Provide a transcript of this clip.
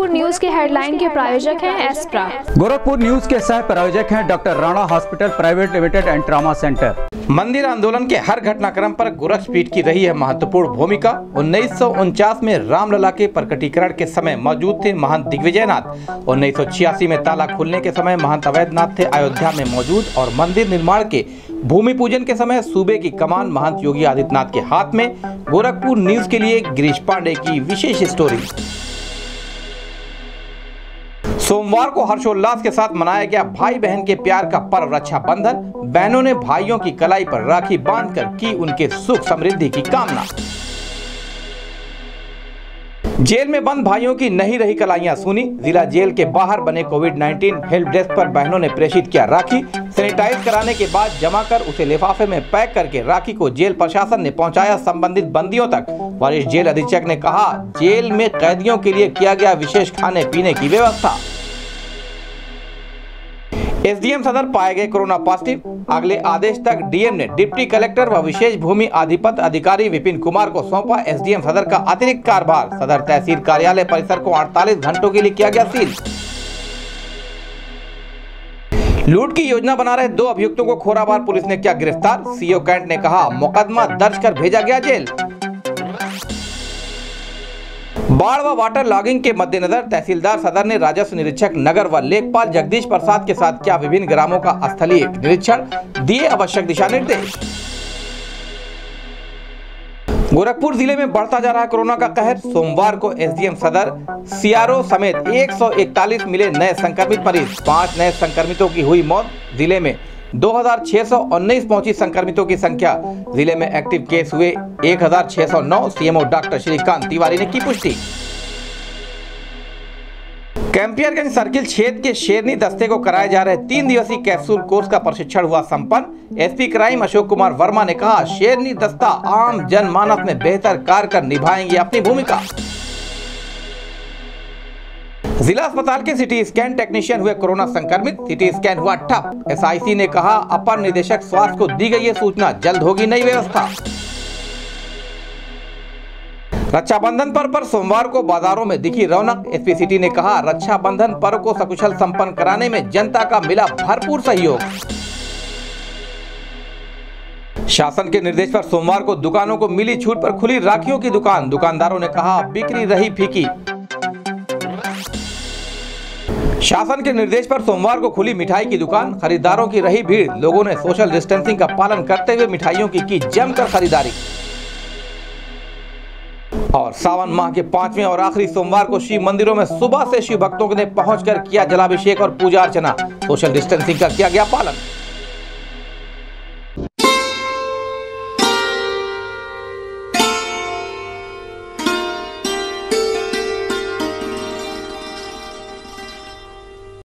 Headline के प्रायोजक हैं एस्प्रा। गोरखपुर न्यूज़ के सह प्रायोजक हैं doctor Rana hospital private limited and trauma centre. मंदिर आंदोलन के हर घटनाक्रम पर गोरक्षपीठ की रही है महत्वपूर्ण भूमिका। उन्नीस सौ उनचास में रामलला के प्रकटीकरण के समय मौजूद थे महंत दिग्विजयनाथ। उन्नीस सौ छियासी में ताला खुलने के समय महंत अवैधनाथ थे अयोध्या में मौजूद और मंदिर निर्माण के भूमि पूजन के समय सूबे की कमान महंत योगी आदित्यनाथ के हाथ में। गोरखपुर न्यूज़ के लिए गिरीश पांडे की विशेष स्टोरी। सोमवार को हर्षोल्लास के साथ मनाया गया भाई बहन के प्यार का पर्व रक्षाबंधन, बहनों ने भाइयों की कलाई पर राखी बांधकर की उनके सुख समृद्धि की कामना। जेल में बंद भाइयों की नहीं रही कलाइयाँ सुनी। जिला जेल के बाहर बने कोविड 19 हेल्प डेस्क पर बहनों ने प्रेषित किया राखी। सैनिटाइज कराने के बाद जमा कर उसे लिफाफे में पैक करके राखी को जेल प्रशासन ने पहुँचाया संबंधित बंदियों तक। वरिष्ठ जेल अधीक्षक ने कहा, जेल में कैदियों के लिए किया गया विशेष खाने पीने की व्यवस्था। एसडीएम सदर पाए गए कोरोना पॉजिटिव। अगले आदेश तक डीएम ने डिप्टी कलेक्टर व विशेष भूमि अधिपत अधिकारी विपिन कुमार को सौंपा। एसडीएम सदर का अतिरिक्त कार्यभार सदर तहसील कार्यालय परिसर को 48 घंटों के लिए किया गया सील। लूट की योजना बना रहे दो अभियुक्तों को खोराबार। पुलिस ने किया गिरफ़्तार। सीओ कैंट ने कहा, मुकदमा दर्ज कर भेजा गया जेल। बाढ़ व वाटर लॉगिंग के मद्देनजर तहसीलदार सदर ने राजस्व निरीक्षक नगर व लेखपाल जगदीश प्रसाद के साथ किया विभिन्न ग्रामों का स्थलीय निरीक्षण। दिए आवश्यक दिशा निर्देश। गोरखपुर ज़िले में बढ़ता जा रहा कोरोना का कहर। सोमवार को एसडीएम सदर सीआरओ समेत 141 मिले नए संक्रमित मरीज़। पाँच नए संक्रमितों की हुई मौत। ज़िले में 2619 पहुँची संक्रमितों की संख्या। ज़िले में एक्टिव केस हुए 1609 सीएमओ डॉक्टर श्रीकांत तिवारी ने की पुष्टि। कैंपियरगंज सर्किल क्षेत्र के शेरनी दस्ते को कराए जा रहे तीन दिवसीय कैप्सूल कोर्स का प्रशिक्षण हुआ संपन्न। एसपी क्राइम अशोक कुमार वर्मा ने कहा, शेरनी दस्ता आम जनमानस में बेहतर कार्य कर निभाएँगे अपनी भूमिका। जिला अस्पताल के सिटी स्कैन टेक्नीशियन हुए कोरोना संक्रमित। सिटी स्कैन हुआ ठप। एसआईसी ने कहा, अपर निदेशक स्वास्थ्य को दी गई है सूचना जल्द होगी नई व्यवस्था। रक्षाबंधन पर्व पर सोमवार को बाजारों में दिखी रौनक। एसपी सिटी ने कहा, रक्षाबंधन पर्व को सकुशल संपन्न कराने में जनता का मिला भरपूर सहयोग। शासन के निर्देश पर सोमवार को दुकानों को मिली छूट पर खुली राखियों की दुकान। दुकानदारों ने कहा, बिक्री रही फीकी। शासन के निर्देश पर सोमवार को खुली मिठाई की दुकान। खरीदारों की रही भीड़। लोगों ने सोशल डिस्टेंसिंग का पालन करते हुए मिठाइयों की की जमकर खरीदारी। और सावन माह के पाँचवें और आखिरी सोमवार को शिव मंदिरों में सुबह से शिव भक्तों के ने पहुंचकर किया जलाभिषेक और पूजा अर्चना। सोशल डिस्टेंसिंग का किया गया पालन।